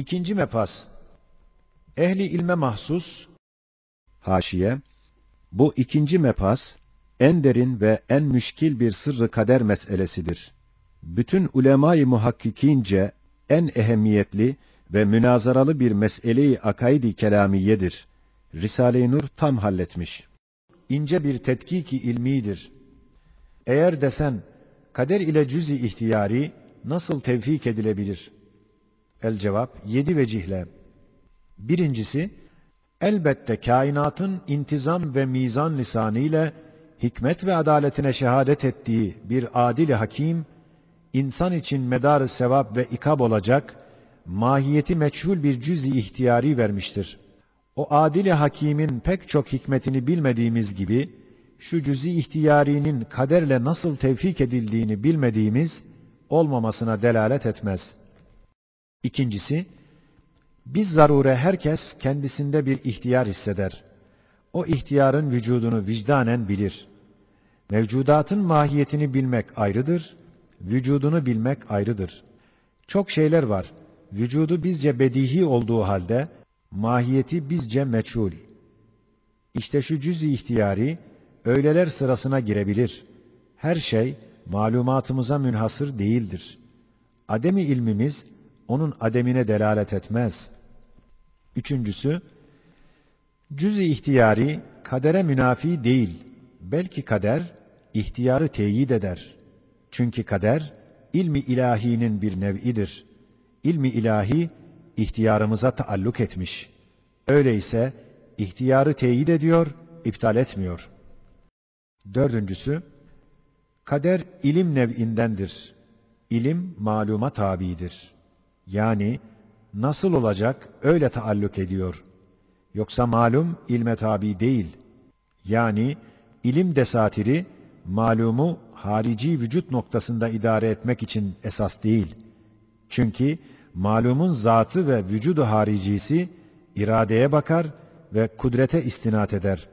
İkinci mepas. Ehli ilme mahsus haşiye bu ikinci mepas en derin ve en müşkil bir sırrı kader meselesidir. Bütün ulemayı muhakkikince en ehemmiyetli ve münazaralı bir meseleyi akaidi kelamiyedir. Risale-i Nur tam halletmiş. İnce bir tetkiki ilmidir. Eğer desen, kader ile cüz-i ihtiyari nasıl tevfik edilebilir? El cevap, yedi vecihle. Birincisi, elbette kainatın intizam ve mizan lisanı ile hikmet ve adaletine şehadet ettiği bir adil hakim, insan için medarı sevap ve ikab olacak, mahiyeti meçhul bir cüz-i ihtiyari vermiştir. O adil hakimin pek çok hikmetini bilmediğimiz gibi, şu cüz-i ihtiyarinin kaderle nasıl tevfik edildiğini bilmediğimiz, olmamasına delalet etmez. İkincisi, biz zarure herkes kendisinde bir ihtiyar hisseder. O ihtiyarın vücudunu vicdanen bilir. Mevcudatın mahiyetini bilmek ayrıdır, vücudunu bilmek ayrıdır. Çok şeyler var. Vücudu bizce bedihi olduğu halde, mahiyeti bizce meçhul. İşte şu cüz-i ihtiyari, öyleler sırasına girebilir. Her şey, malumatımıza münhasır değildir. Ademi ilmimiz, onun ademine delalet etmez. Üçüncüsü, cüz-i ihtiyari, kadere münafi değil. Belki kader, ihtiyarı teyit eder. Çünkü kader, ilmi ilahinin bir nev'idir. İlmi ilahi, ihtiyarımıza taalluk etmiş. Öyleyse, ihtiyarı teyit ediyor, iptal etmiyor. Dördüncüsü, kader ilim nev'indendir. İlim maluma tabidir. Yani nasıl olacak öyle taalluk ediyor. Yoksa malum ilme tabi değil. Yani ilim desatiri malumu harici vücut noktasında idare etmek için esas değil. Çünkü malumun zatı ve vücudu haricisi iradeye bakar ve kudrete istinat eder.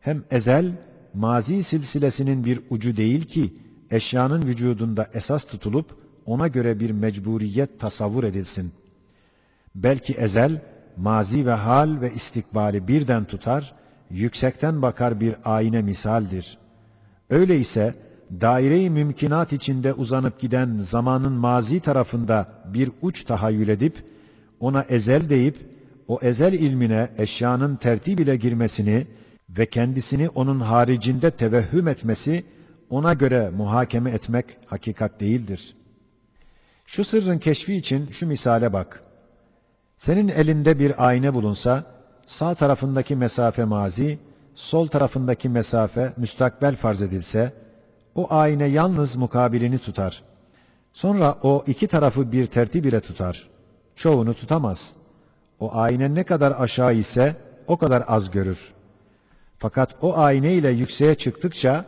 Hem ezel, mazi silsilesinin bir ucu değil ki, eşyanın vücudunda esas tutulup, ona göre bir mecburiyet tasavvur edilsin. Belki ezel, mazi ve hal ve istikbali birden tutar, yüksekten bakar bir ayine misaldir. Öyleyse, daire-i mümkinat içinde uzanıp giden zamanın mazi tarafında bir uç tahayyül edip, ona ezel deyip, o ezel ilmine eşyanın tertib ile girmesini ve kendisini onun haricinde tevehhüm etmesi, ona göre muhakeme etmek hakikat değildir. Şu sırrın keşfi için şu misale bak. Senin elinde bir ayna bulunsa, sağ tarafındaki mesafe mazi, sol tarafındaki mesafe müstakbel farz edilse, o ayna yalnız mukabilini tutar. Sonra o iki tarafı bir tertib ile tutar. Çoğunu tutamaz. O ayna ne kadar aşağı ise o kadar az görür. Fakat o ayna ile yükseğe çıktıkça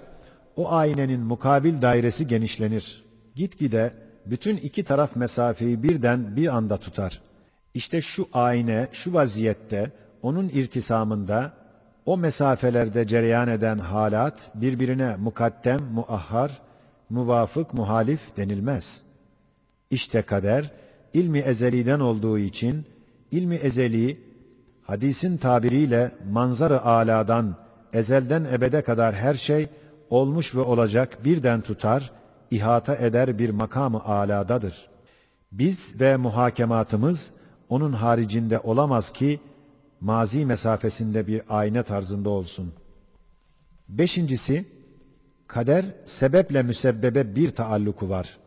o aynenin mukabil dairesi genişlenir. Gitgide bütün iki taraf mesafeyi birden bir anda tutar. İşte şu ayne şu vaziyette onun irtisamında o mesafelerde cereyan eden halat birbirine mukaddem, muahhar, muvafık, muhalif denilmez. İşte kader, ilmi ezeliden olduğu için, ilmi ezeli, hadisin tabiriyle manzarı aladan, ezelden ebede kadar her şey, olmuş ve olacak birden tutar, ihata eder bir makamı aladadır. Biz ve muhakematımız, onun haricinde olamaz ki, mazi mesafesinde bir ayna tarzında olsun. Beşincisi, kader sebeple müsebbebe bir taalluku var.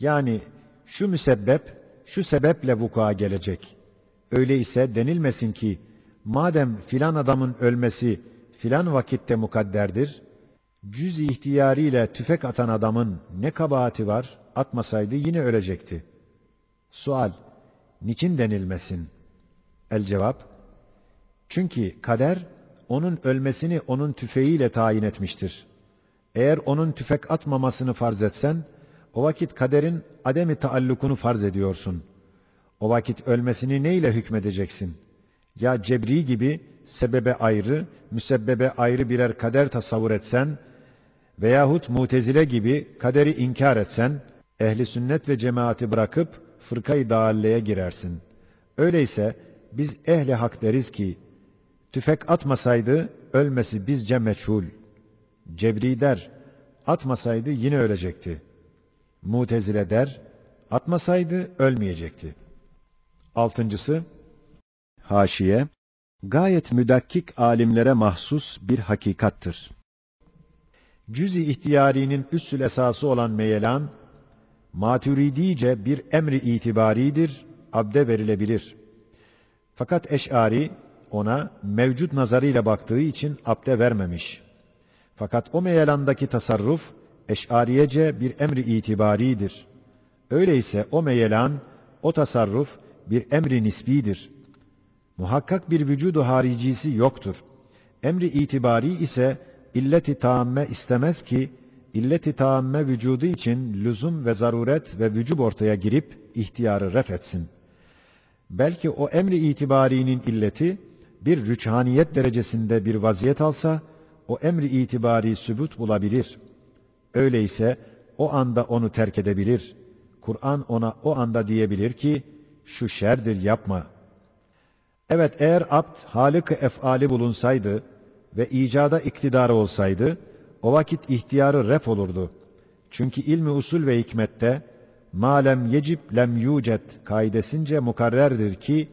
Yani şu müsebbep, şu sebeple vuku'a gelecek. Öyleyse denilmesin ki, madem filan adamın ölmesi filan vakitte mukadderdir, cüz ihtiyariyle tüfek atan adamın ne kabahati var, atmasaydı yine ölecekti. Sual, niçin denilmesin? El cevap, çünkü kader onun ölmesini onun tüfeğiyle tayin etmiştir. Eğer onun tüfek atmamasını farz etsen, o vakit kaderin ademi taallukunu farz ediyorsun. O vakit ölmesini neyle hükmedeceksin? Ya cebri gibi sebebe ayrı, müsebbebe ayrı birer kader tasavvur etsen veyahut mutezile gibi kaderi inkar etsen, ehli sünnet ve cemaati bırakıp fırkayı dağalleye girersin. Öyleyse biz ehli hak deriz ki, tüfek atmasaydı ölmesi bizce meçhul. Cebri der, atmasaydı yine ölecekti. Mutezile der, atmasaydı ölmeyecekti. Altıncısı, haşiye, gayet müdakkik alimlere mahsus bir hakikattır. Cüz-i ihtiyarinin üssül esası olan meyelan, maturidice bir emri itibaridir, abde verilebilir. Fakat Eş'ari ona mevcut nazarıyla baktığı için abde vermemiş. Fakat o meyelandaki tasarruf, Eş'ariyece bir emri itibaridir. Öyleyse o meyelan, o tasarruf bir emri nisbidir. Muhakkak bir vücudu haricisi yoktur. Emri itibari ise illeti taamme istemez ki, illeti taamme vücudu için lüzum ve zaruret ve vücub ortaya girip ihtiyarı ref etsin. Belki o emri itibarinin illeti, bir rüçhaniyet derecesinde bir vaziyet alsa, o emri itibari sübut bulabilir. Öyleyse o anda onu terk edebilir. Kur'an ona o anda diyebilir ki, şu şerdir yapma. Evet eğer abd halık efali bulunsaydı ve icada iktidarı olsaydı, o vakit ihtiyarı ref olurdu. Çünkü ilmi usul ve hikmette, malem yecib lem yucet kaidesince mukarrerdir ki,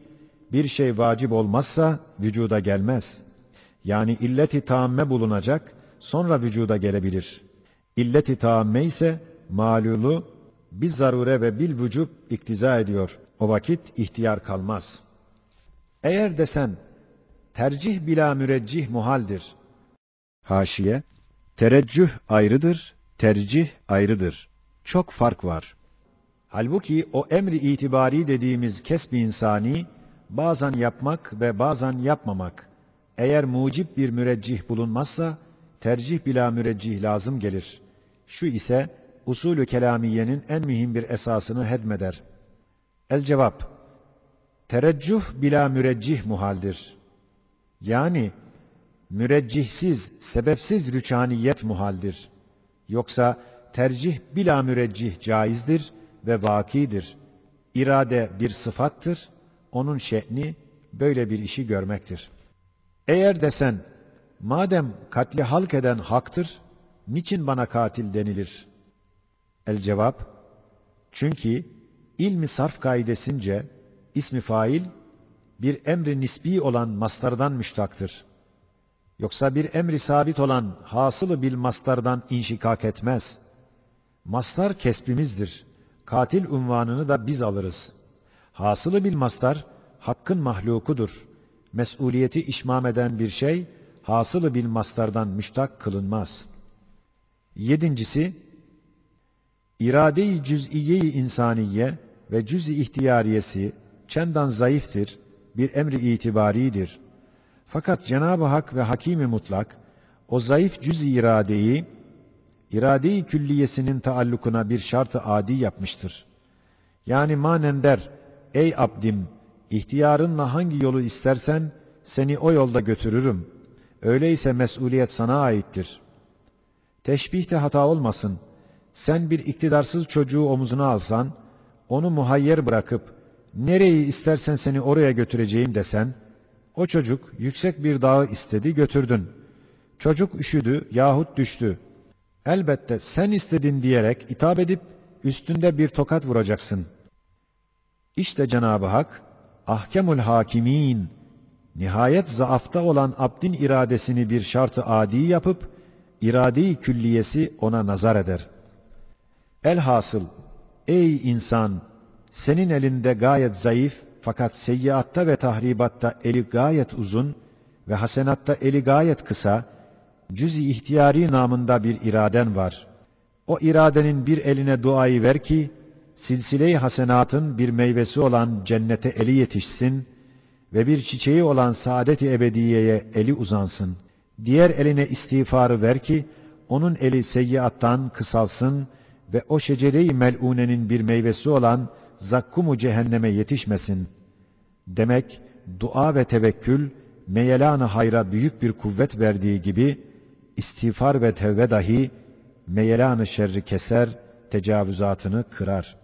bir şey vacip olmazsa vücuda gelmez. Yani illeti taamme bulunacak, sonra vücuda gelebilir. İlleti taamme ise malulu bir zarure ve bil vücub iktiza ediyor. O vakit ihtiyar kalmaz. Eğer desen tercih bila müreccih muhaldir. Haşiye, tereccüh ayrıdır, tercih ayrıdır. Çok fark var. Halbuki o emri itibari dediğimiz kesb insani, bazen yapmak ve bazen yapmamak. Eğer mucip bir müreccih bulunmazsa, tercih bila müreccih lazım gelir. Şu ise, usulü kelamiyenin en mühim bir esasını hedmeder. El cevap, tereccüh bila müreccih muhaldir. Yani, müreccihsiz, sebepsiz rüçhaniyet muhaldir. Yoksa tercih bila müreccih caizdir ve vakidir. İrade bir sıfattır, onun şe'ni böyle bir işi görmektir. Eğer desen, madem katli halk eden haktır, niçin bana katil denilir? El cevap, çünkü ilmi sarf kaidesince ismi fail bir emri nisbi olan mastardan müştaktır. Yoksa bir emri sabit olan hasılı bil mastardan inşikak etmez. Mastar kesbimizdir. Katil unvanını da biz alırız. Hasılı bil mastar hakkın mahlukudur. Mesuliyeti işmam eden bir şey hasılı bil mastardan müştak kılınmaz. Yedincisi, irade-i cüz'iye-i insaniye ve cüz-i ihtiyariyesi çendan zayıftır, bir emri itibaridir. Fakat Cenab-ı Hak ve Hakimi Mutlak, o zayıf cüz-i iradeyi, irade-i külliyesinin taallukuna bir şartı adi yapmıştır. Yani manen der, ey abdim, ihtiyarınla hangi yolu istersen, seni o yolda götürürüm. Öyleyse mesuliyet sana aittir. Teşbihte hata olmasın. Sen bir iktidarsız çocuğu omuzuna alsan, onu muhayyer bırakıp, nereyi istersen seni oraya götüreceğim desen, o çocuk yüksek bir dağı istedi götürdün. Çocuk üşüdü yahut düştü. Elbette sen istedin diyerek hitap edip üstünde bir tokat vuracaksın. İşte Cenab-ı Hak, ahkemul hakimin, nihayet zaafta olan abdin iradesini bir şartı adi yapıp, irade-i külliyesi ona nazar eder. Elhasıl, ey insan, senin elinde gayet zayıf fakat seyyiatta ve tahribatta eli gayet uzun ve hasenatta eli gayet kısa, cüz-i ihtiyari namında bir iraden var. O iradenin bir eline duayı ver ki, silsile-i hasenatın bir meyvesi olan cennete eli yetişsin ve bir çiçeği olan saadet-i ebediyeye eli uzansın. Diğer eline istiğfarı ver ki, onun eli seyyiattan kısalsın ve o şecere-i mel'unenin bir meyvesi olan zakkumu cehenneme yetişmesin. Demek dua ve tevekkül meyelan hayra büyük bir kuvvet verdiği gibi istiğfar ve tevbe dahi meyelan şerri keser, tecavüzatını kırar.